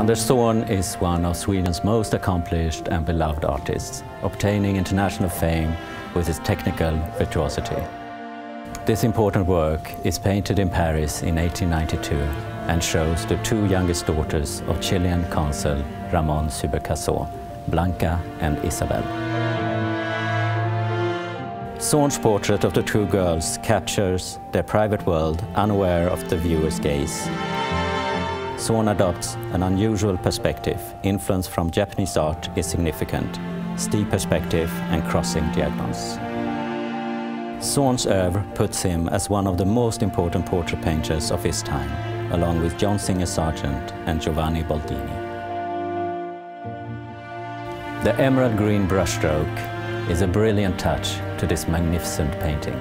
Anders is one of Sweden's most accomplished and beloved artists, obtaining international fame with his technical virtuosity. This important work is painted in Paris in 1892 and shows the two youngest daughters of Chilean consul Ramon Subercaseaux, Blanca and Isabel. Zorn's portrait of the two girls captures their private world unaware of the viewer's gaze. Zorn adopts an unusual perspective. Influence from Japanese art is significant. Steep perspective and crossing diagonals. Zorn's oeuvre puts him as one of the most important portrait painters of his time, along with John Singer Sargent and Giovanni Boldini. The emerald green brushstroke is a brilliant touch to this magnificent painting.